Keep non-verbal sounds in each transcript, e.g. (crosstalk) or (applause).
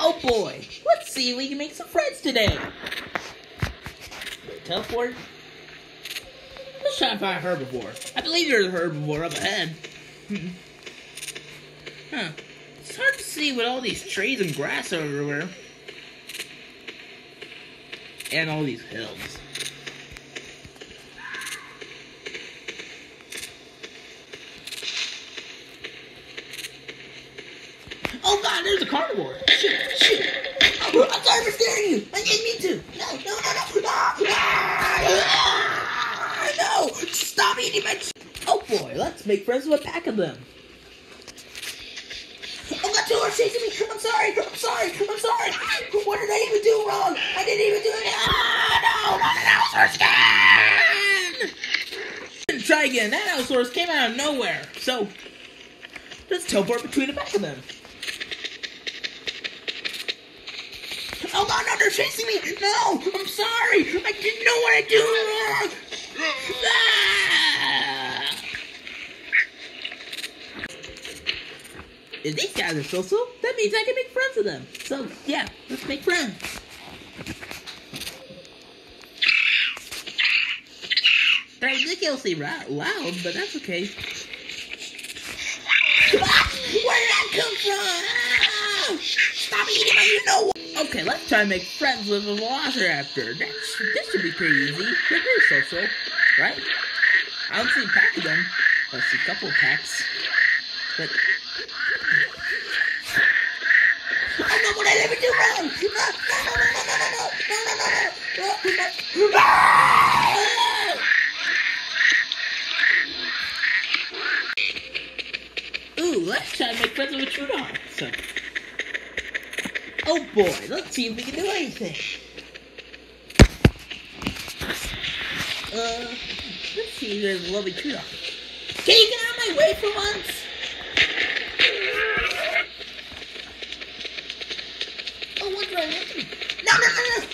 Oh boy, let's see if we can make some friends today. Teleport. Let's try to find a herbivore. I believe there's a herbivore up ahead. Hmm. Huh. It's hard to see with all these trees and grass everywhere. And all these hills. Oh god, there's a carnivore! Shoot, shoot! Oh, I'm sorry for scaring you! I didn't mean to! No, no, no, no! No! Ah, no! Stop eating my... Oh boy, let's make friends with a pack of them. Oh god, two are chasing me! I'm sorry! I'm sorry! I'm sorry! What did I even do wrong? I didn't even do it! Ah, no! Not an Allosaurus again! Try again. That Allosaurus came out of nowhere. So, let's teleport between the pack of them. Oh god, no, they're chasing me! No! I'm sorry! I didn't know what I do wrong! Ah! If these guys are social, that means I can make friends with them. So, yeah, let's make friends. They're ridiculously loud, but that's okay. Where did that come from? Stop eating my you know what? Okay, let's try and make friends with a velociraptor. That's, this should be pretty easy. They're very social, right? I don't see a pack of them. I see a couple of packs. But... Oh no, what I ever do wrong? No, no, no, no, no, no, no, no, no, no, no, no, no. Ah! Ooh, let's try and make friends with a. So, oh boy, let's see if we can do anything. Uh, let's see if there's a lovely true dog. Can you get out of my way for once? Oh, what's wrong with? No, no, no, no!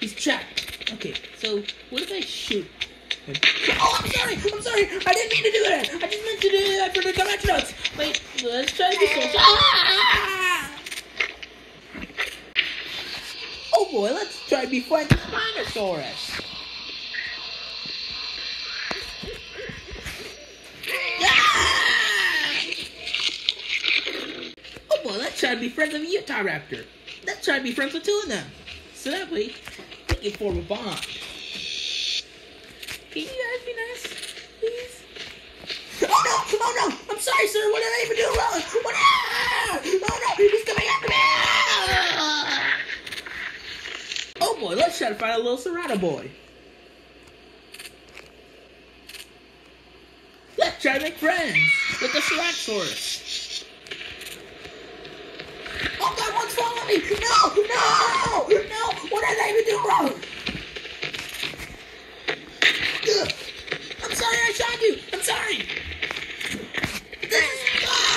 He's trapped. Okay, so what if I shoot? Oh, I'm sorry! I'm sorry! I didn't mean to do that! I just meant to do that for the notes! Wait, let's try this one. Ah! Oh boy, let's try to be friends with Spinosaurus. Oh boy, let's try to be friends with a Utah Raptor. Let's try to be friends with two of them. So that way, we can form a bond. Can you guys be nice, please? (laughs) Oh no! Oh no! I'm sorry, sir. What did I even do wrong? What? Ah! Oh no! He's coming after me! Ah! Oh try to find a little Serrano boy. Let's try to make friends with the Ceratosaurus. Oh what's wrong with me? No! No! No! What did I even do wrong? Ugh. I'm sorry I shot you! I'm sorry! Ah!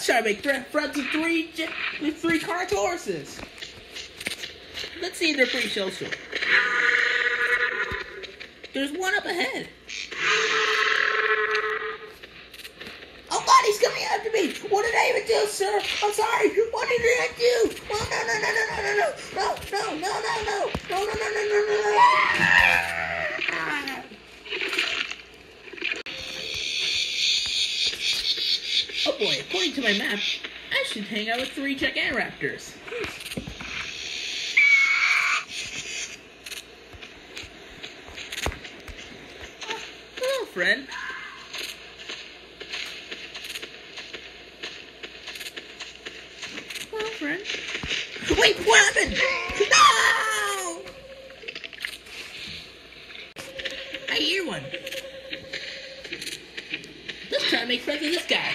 Oh let's try to make fri- friends with three with three Carnotauruses. Let's see if they're pretty social. There's one up ahead. Oh god, he's coming after me! What did I even do, sir? I'm sorry! What did I do? Oh no no no no no no no no no no no no no no no no no no no according to my map, I should hang out with three Gigantoraptors. Hello, friend. Hello, friend. Wait, what happened? No! I hear one. Let's try to make friends with this guy.